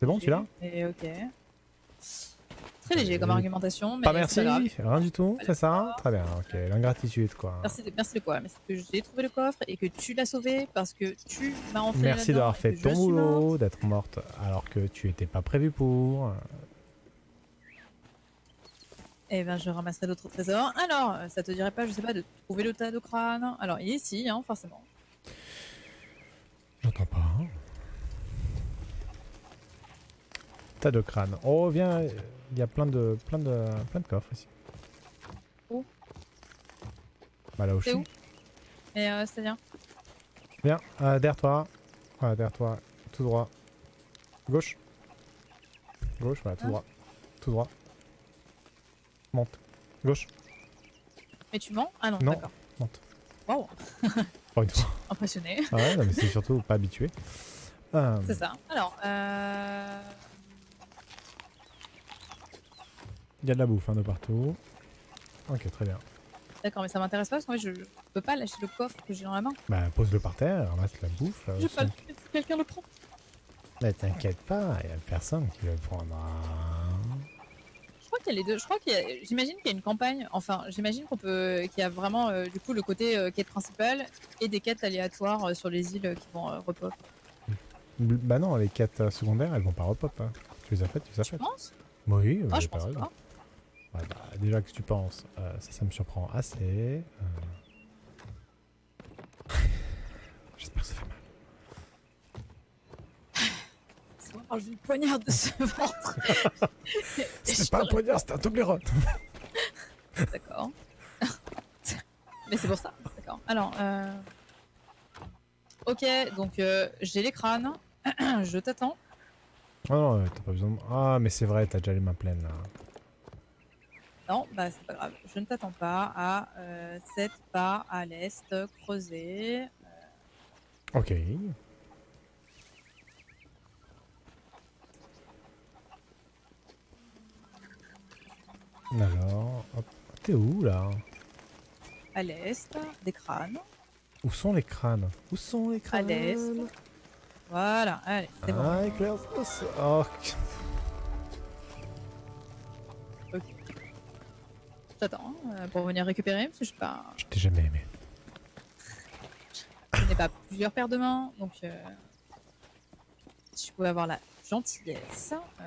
C'est bon, tu l'as Et ok. Très léger comme argumentation, mais Pas merci, rien du tout, c'est ça. Très bien, ok, l'ingratitude quoi. Merci de, merci de quoi c'est que j'ai trouvé le coffre et que tu l'as sauvé parce que tu m'as entraîné Merci d'avoir fait ton boulot, d'être morte alors que tu étais pas prévu pour. Eh ben, je ramasserai d'autres trésors. Alors, euh, ça te dirait pas, je sais pas, de trouver le tas de crânes Alors, il est ici, hein, forcément. J'entends pas. Tas de crânes. Oh, viens, il y a plein de, plein de, plein de coffres ici. Où? Bah là où je C'est suis. où? Et euh, c'est-à-dire Viens, euh, derrière toi. Voilà, derrière toi. Tout droit. Gauche. Gauche, voilà, tout Hein? droit. Tout droit. Monte. Gauche. Mais tu mens Ah non, Non. d'accord. Monte. Wow, [laughs] Pas une fois. [laughs] impressionné. Ah ouais, non, mais c'est surtout pas habitué. Euh, C'est ça. Alors, euh... Il y a de la bouffe hein, de partout. Ok, très bien. D'accord, mais ça m'intéresse pas parce qu'en fait, je, je peux pas lâcher le coffre que j'ai dans la main. Bah, pose-le par terre, ramasse la bouffe. J'ai aussi. pas le quelqu'un le prend. Mais t'inquiète pas, il y a personne qui le prendra. Je crois qu'il y a les deux. Je crois qu'il y a... J'imagine qu'il y a une campagne. Enfin, j'imagine qu'on peut, qu'il y a vraiment euh, du coup le côté euh, quête principale et des quêtes aléatoires euh, sur les îles qui vont repop. B- Bah non, les quêtes secondaires, elles vont pas repop. hein. Tu les as faites, tu les as Tu faites. penses? Oui, Ah, j'ai je pense pas. Déjà que tu penses, euh, ça, ça me surprend assez. euh. [laughs] J'espère que ça fait mal. C'est une poignarde de ce [laughs] ventre. C'était pas un poignard, c'était un Toblerone. [laughs] D'accord. Mais c'est pour ça. D'accord. Alors, euh... ok, donc euh, j'ai les crânes. [clears throat] je t'attends. Oh non, t'as pas besoin de... Ah, mais c'est vrai, t'as déjà les mains pleines là. Non, bah c'est pas grave. Je ne t'attends pas à euh, 7 pas à l'est, creuser. Ok. Alors. T'es où là? À l'est, des crânes. Où sont les crânes? Où sont les À crânes? L'est. Voilà, allez, c'est bon. Ah, éclair ça. Oh, t'attends euh, pour venir récupérer parce que je sais pas. Je t'ai jamais aimé. Je n'ai pas plusieurs paires de mains, donc euh, si je pouvais avoir la gentillesse. Euh,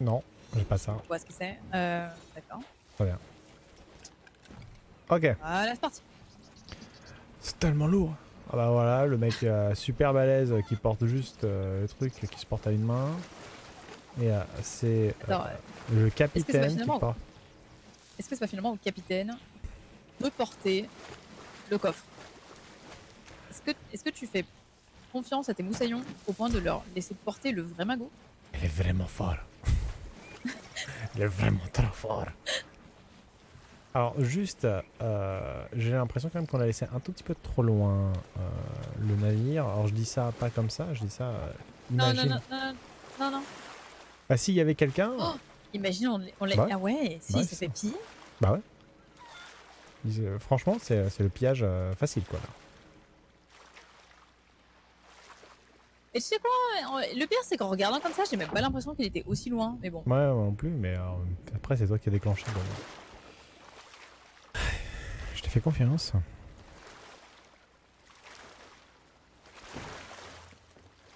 Non, j'ai pas ça. je vois ce que c'est. D'accord. Ok. Voilà, c'est parti. C'est tellement lourd. Ah bah voilà, le mec super balèze qui porte juste le truc qui se porte à une main. Et c'est le capitaine qui finalement- porte. Est-ce que c'est pas finalement au capitaine de porter le coffre Est-ce que, est que tu fais confiance à tes moussaillons au point de leur laisser porter le vrai magot Il est vraiment fort. [laughs] Il est vraiment trop fort. Alors juste, euh, j'ai l'impression quand même qu'on a laissé un tout petit peu trop loin euh, le navire. Alors je dis ça pas comme ça, je dis ça. euh, Non, non, imagine. non, non, non, non. Bah s'il y avait quelqu'un, Oh Imagine, on, on l'a. Bah ouais. Ah ouais, si, Bah ouais, ça fait pire. bah ouais. Ils, euh, franchement, c'est le pillage euh, facile quoi. là. Et tu sais quoi Le pire, c'est qu'en regardant comme ça, j'ai même pas l'impression qu'il était aussi loin. Mais bon. Ouais, moi non plus, mais euh, après c'est toi qui as déclenché. donc. Je t'ai fait confiance.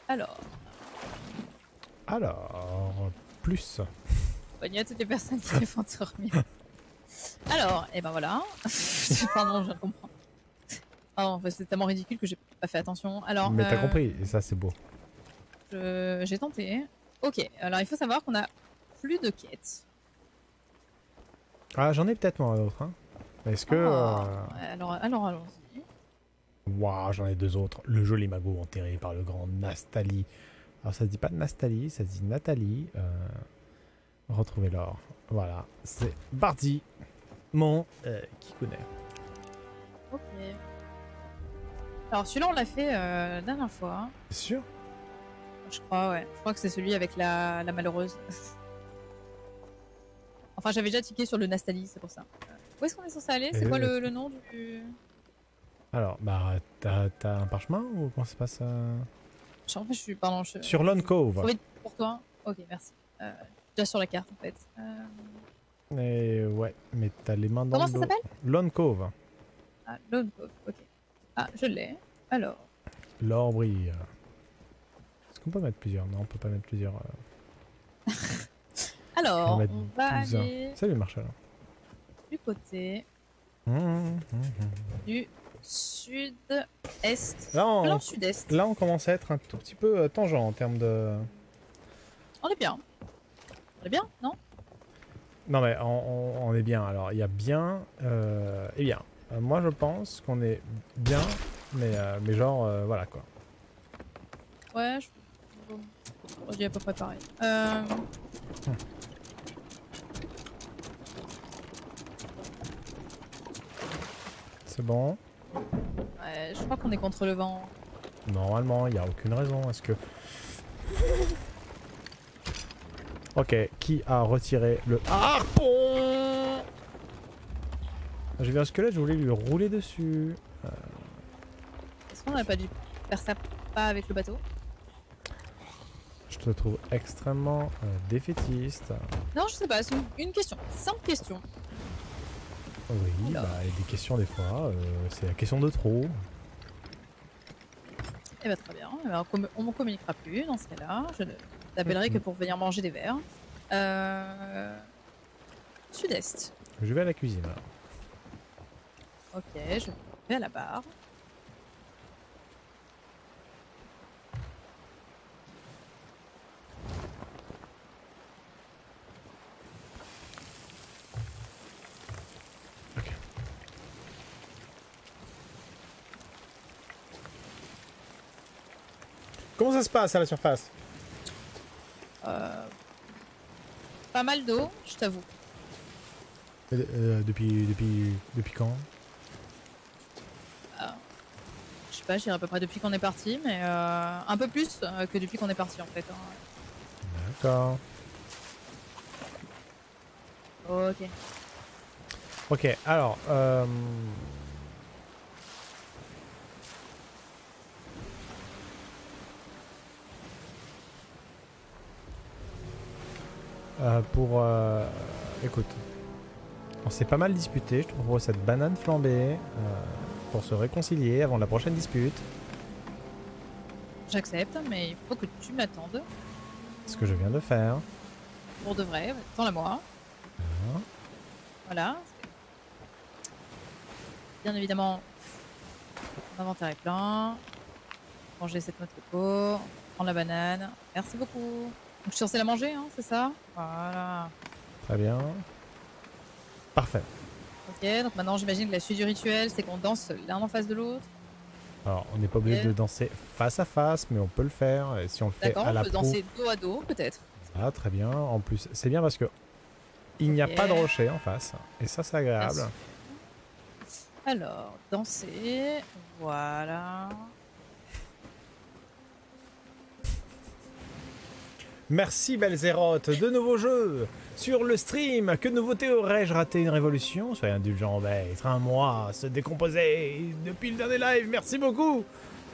Alors, Alors, plus. Nuit à toutes les personnes qui les font dormir. Alors, et ben voilà. [laughs] Pardon, je comprendre. Oh, c'est tellement ridicule que j'ai pas fait attention. Alors, mais t'as euh, compris, et ça c'est beau. je- j'ai tenté. Ok, alors il faut savoir qu'on a plus de quêtes. Ah, j'en ai peut-être moi d'autres. Hein. Est-ce que. Ah, euh, Alors, alors allons-y. Waouh, j'en ai deux autres. Le joli magot enterré par le grand Nastali. Alors ça se dit pas Nastali, ça se dit Nathalie. Euh... Retrouver l'or. Voilà, c'est Bardi, mon euh, connaît. Ok. Alors celui-là, on l'a fait euh, la dernière fois. C'est sûr? Je crois, ouais. Je crois que c'est celui avec la, la malheureuse. [laughs] enfin, j'avais déjà tiqué sur le Nastali, c'est pour ça. Euh, Où est-ce qu'on est censé aller? C'est Euh, quoi le, le nom du. Alors, bah, t'as un parchemin ou comment ça se passe euh? Je, en fait, je suis. Pardon, je. Sur Lone Cove. Pour toi Ok, merci. Euh, déjà sur la carte, en fait. Euh, Et ouais, mais t'as les mains dans Comment le ça s'appelle? Lone Cove. Ah, Lone Cove, ok. Ah, je l'ai. Alors. L'or brille. Est-ce qu'on peut mettre plusieurs? Non, on peut pas mettre plusieurs. euh, [laughs] Alors, On va mettre on va 12 ans. aller Salut Marshall. du côté Mmh, mmh, mmh. du sud-est. Là, on, Non, sud-est. là, on commence à être un tout petit peu euh, tangent en termes de. On est bien. On est bien, non? Non, mais on, est bien. Alors, il y a bien euh, et bien. Euh, moi, je pense qu'on est bien, mais, euh, mais genre, euh, voilà quoi. Ouais, je... je dis à peu près pareil. Euh... C'est bon? Ouais, je crois qu'on est contre le vent. Normalement, il n'y a aucune raison. Est-ce que. Ok, qui a retiré le harpon? J'ai vu un squelette, je voulais lui rouler dessus. Est-ce qu'on n'a pas dû faire ça pas avec le bateau? Je te trouve extrêmement euh, défaitiste. Non, je sais pas, c'est une, une question. Simple question. Oui, Alors. bah, il y a des questions des fois. euh, c'est la question de trop. Eh ben très bien. On com- on ne communiquera plus dans ce cas-là. Je ne t'appellerai que pour venir manger des verres. Euh... Sud-est. Je vais à la cuisine. alors. Ok, je vais à la barre. Comment ça se passe à la surface Euh, Pas mal d'eau, je t'avoue. Euh, euh, depuis, depuis, depuis quand? Je sais pas, je dirais à peu près depuis qu'on est parti, mais euh, un peu plus euh, que depuis qu'on est parti en fait. hein. D'accord. Ok. Ok, alors. Pour. euh, Écoute. On s'est pas mal disputé, je te propose cette banane flambée euh, pour se réconcilier avant la prochaine dispute. J'accepte, mais il faut que tu m'attendes. Ce que je viens de faire. Pour de vrai, tends la moi. Voilà. Voilà. Bien évidemment, mon inventaire est plein. Manger cette noix de coco, prendre la banane. Merci beaucoup. Donc je suis censée la manger, hein, c'est ça? Voilà. Très bien. Parfait. Ok, donc maintenant j'imagine que la suite du rituel, c'est qu'on danse l'un en face de l'autre. Alors, on n'est pas obligé de danser face à face, mais on peut le faire. Et si on le fait à on la peut pro, danser dos à dos, peut-être. Ah, très bien. En plus, c'est bien parce que il n'y a pas de rocher en face. Et ça, c'est agréable. Merci. Alors, danser. Voilà. Merci Belzéroth, de nouveaux jeux sur le stream. Que de nouveautés aurais-je raté une révolution? Soyez indulgent, maître. Un mois se décomposer depuis le dernier live. Merci beaucoup.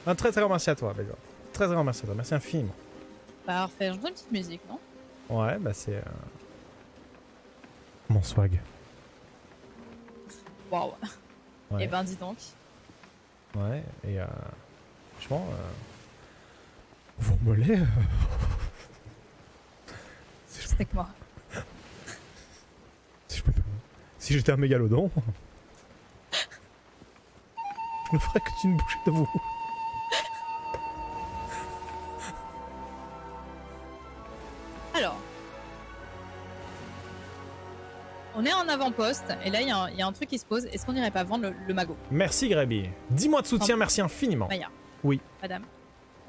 Un très très grand merci à toi, Belzéroth. Très très grand merci à toi. Merci infiniment. Parfait. J'entends une petite musique, non? Ouais, bah c'est euh, mon swag. Waouh. Ouais. Eh ben, dis donc. Ouais, et euh, franchement, euh, vous mollets. [laughs] euh, si, que moi. si j'étais un mégalodon, je ne ferais que d'une bouchée de vous. Alors. On est en avant-poste, et là, il y, a un- il y a un truc qui se pose. Est-ce qu'on n'irait pas vendre le, le magot? Merci Gréby. Dis mois de soutien, merci infiniment. Maya. Oui. Madame.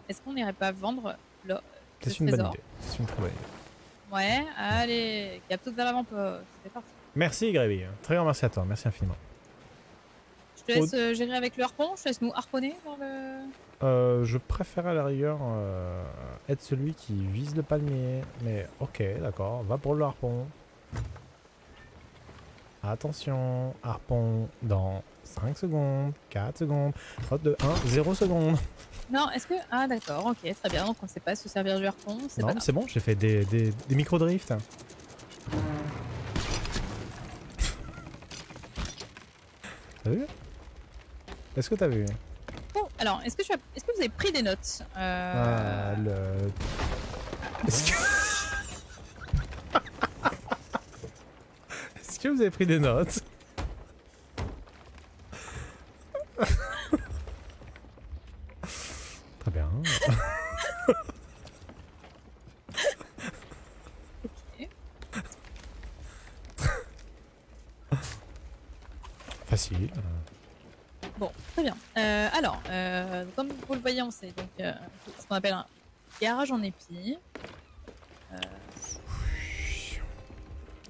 Est-ce qu'on n'irait pas vendre le. C'est le une bonne idée. C'est une très bonne idée. Ouais, allez, cap tout vers l'avant-poste. C'est parti. Merci Gréby. Très grand merci à toi. Merci infiniment. Je te laisse euh, gérer avec le harpon, je te laisse nous harponner dans le. Euh, je préfère à la rigueur euh, être celui qui vise le palmier. Mais ok, d'accord, va pour le harpon. Attention, harpon dans 5 secondes, 4 secondes, 3, 2, 1, 0 secondes. Non, est-ce que. Ah, d'accord, ok, très bien. Donc on ne sait pas se servir du harpon, c'est Non, c'est bon, j'ai fait des, des, des micro-drifts. T'as vu? Est-ce que t'as vu? Bon, alors, est-ce que, tu as... est-ce que vous avez pris des notes? Euh, Ah, le... Est-ce vous avez pris des notes? Très bien. Facile. Bon, très bien. Euh, alors, euh, comme vous le voyez, on sait donc euh, ce qu'on appelle un garage en épi.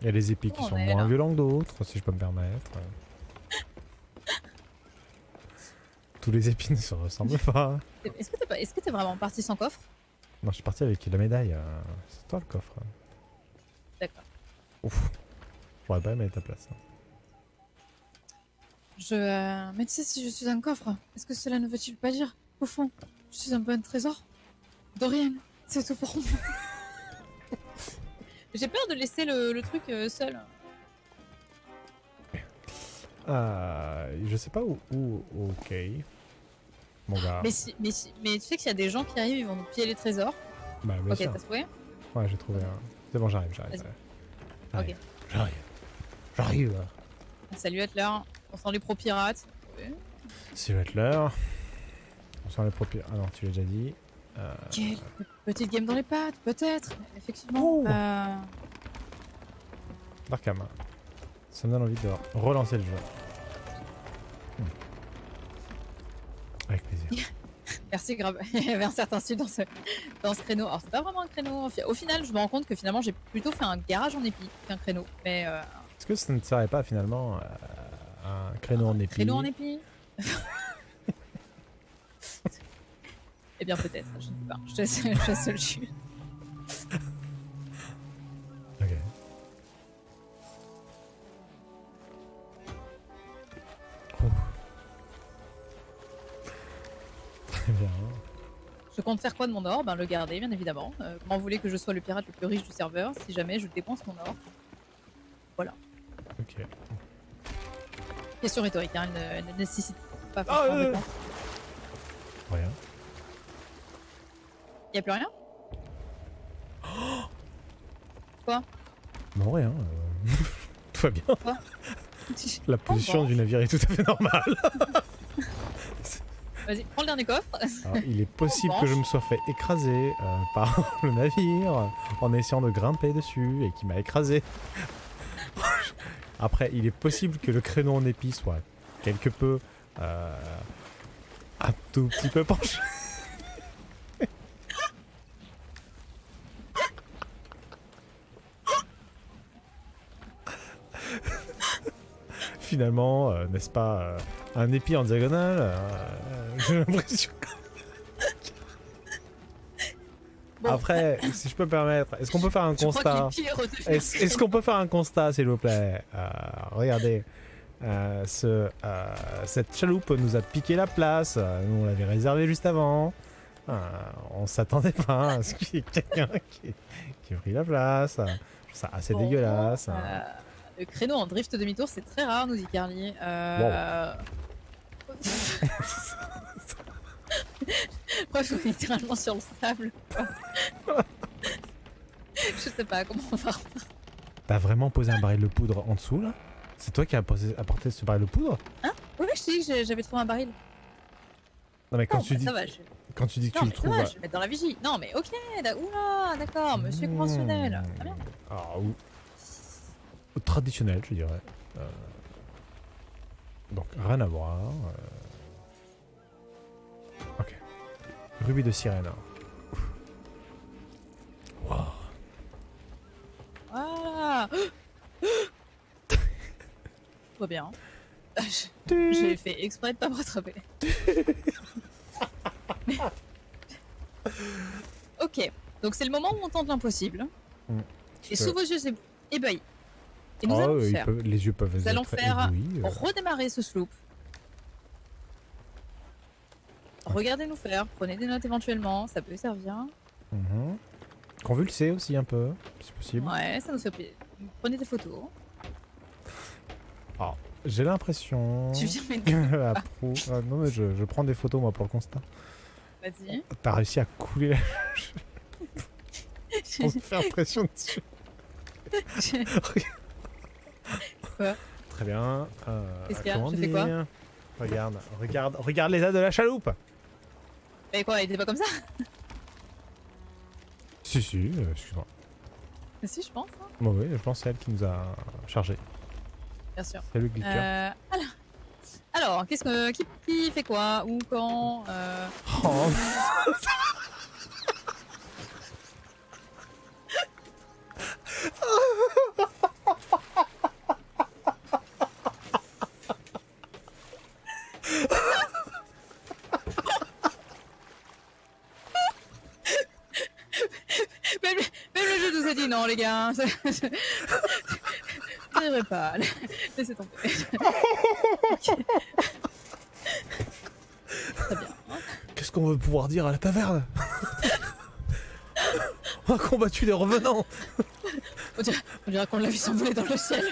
Il y a les épis qui On sont est moins là. violents que d'autres, si je peux me permettre. Tous les épis ne se ressemblent pas. Est-ce que t'es pas... est-ce que t'es vraiment parti sans coffre? Non, je suis parti avec la médaille. euh, C'est toi le coffre. D'accord. Ouf. J'aurais pas aimé à ta place. hein. Je. euh, Mais tu sais, si je suis un coffre, est-ce que cela ne veut-il pas dire, au fond, je suis un bon trésor? Dorian, c'est tout pour moi. [laughs] J'ai peur de laisser le, le truc euh, seul. Euh, je sais pas où. où ok. Mon gars. Mais, si, mais, si, mais tu sais qu'il y a des gens qui arrivent, ils vont nous piller les trésors. Bah, bien ok, t'as trouvé Ouais, j'ai trouvé un. C'est bon, j'arrive, j'arrive. J'arrive. J'arrive. J'arrive. Salut Atler, on sent les pro-pirates. Être l'heure. On sent les propres. Ah non, tu l'as déjà dit. Euh, Quelle petite game dans les pattes, peut-être, effectivement. Oh. Euh, Darkam. Ça me donne envie de relancer le jeu. Hmm. Avec plaisir. [laughs] merci, grave. [laughs] Il y avait un certain style dans ce, dans ce créneau. Alors, c'est pas vraiment un créneau. Au fi- Au final, je me rends compte que finalement, j'ai plutôt fait un garage en épi qu'un créneau. Mais euh, Est-ce que ça ne serait pas finalement euh, un créneau en épi? créneau en épi? [laughs] Eh bien, peut-être, je ne sais pas. Je te laisse, [laughs] je te laisse le jus. [laughs] Ok. Oh. Très bien. Je compte faire quoi de mon or? Ben, le garder, bien évidemment. Euh, comment vous voulez que je sois le pirate le plus riche du serveur? Si jamais je dépense mon or Ok. Question rhétorique, hein, elle ne, ne nécessite pas de euh. réponse. Rien. Y a plus rien [gasps] Non, rien. euh, [laughs] Tout va bien. La position bon. du navire est tout à fait normale. [laughs] Vas-y, prends le dernier coffre. Alors, il est [laughs] possible que je me sois fait écraser euh, par le navire en essayant de grimper dessus et qui m'a écrasé. Après, il est possible que le créneau en épi soit quelque peu. euh, un tout petit peu penché. Finalement, euh, n'est-ce pas euh, un épi en diagonale euh, J'ai l'impression que Bon. Après, si je peux me permettre, est-ce qu'on peut faire un Je constat est Est-ce qu'on peut faire un constat, s'il vous plaît Regardez, ce, cette chaloupe nous a piqué la place. Nous, on l'avait réservée juste avant. On s'attendait pas à ce qu'il y ait quelqu'un qui, qui ait pris la place. Je trouve ça assez Bon, dégueulasse. Euh, le créneau en drift demi-tour, c'est très rare, nous dit Carly. Euh... Bref, on est littéralement sur le sable. Je sais pas comment on va. T'as vraiment posé un baril de poudre en dessous là? C'est toi qui as posé- apporté ce baril de poudre? Oui, je t'ai dit que j'ai- j'avais trouvé un baril. Non mais quand Non, tu bah, dis ça va, je... quand tu dis que non, tu le va, trouves. je vais mettre dans la vigie. Non, mais ok, d'accord, monsieur conventionnel. Très bien. Ah, ou... Traditionnel, je dirais. Euh, Donc, rien à voir. euh. Ok. Rubis de sirène. Ouf. Wow. [gasps] Va bien. [laughs] J'ai fait exprès de pas me rattraper. [laughs] ok, donc c'est le moment où on tente l'impossible. Tu Et sous vos yeux ébahis. Et nous Ah, allons ils faire peuvent- les yeux peuvent Nous allons faire- éblouis, euh. redémarrer ce sloop. Regardez-nous faire, prenez des notes éventuellement, ça peut servir. Mhm. Convulser aussi un peu, si possible. Ouais, ça nous fait plaisir. Prenez des photos. J'ai l'impression Tu viens. [laughs] Ah, non mais je, je prends des photos moi pour le constat. Vas-y. T'as réussi à couler la... [laughs] [laughs] Me fait pression dessus. Quoi Très bien. Euh, Qu'est-ce qu'il y a quoi Regarde, regarde, regarde les ailes de la chaloupe. Mais quoi, il était pas comme ça Si si, euh, excuse-moi. Si, je pense. hein. Bon, oui, je pense que c'est elle qui nous a chargé. Bien sûr. C'est le glitter. Euh, alors, alors qu'est-ce que qui, qui fait quoi Où Quand euh, Oh, [laughs] gars. [laughs] Je dirais pas. [laughs] Laissez tomber. [laughs] Très bien. Qu'est-ce qu'on veut pouvoir dire à la taverne? On a combattu les revenants. On dirait, on dirait qu'on l'a vu s'envoler dans le ciel.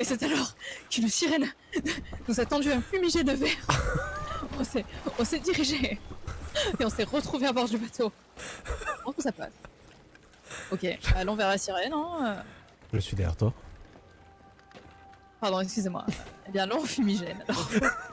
Et c'est alors qu'une sirène nous a tendu un fumigé de verre. On s'est, dirigé et on s'est retrouvé à bord du bateau. Comment ça passe? Ok, allons vers la sirène. Hein. Je suis derrière toi. Pardon, excusez-moi. Eh bien, allons au fumigène. alors. [laughs]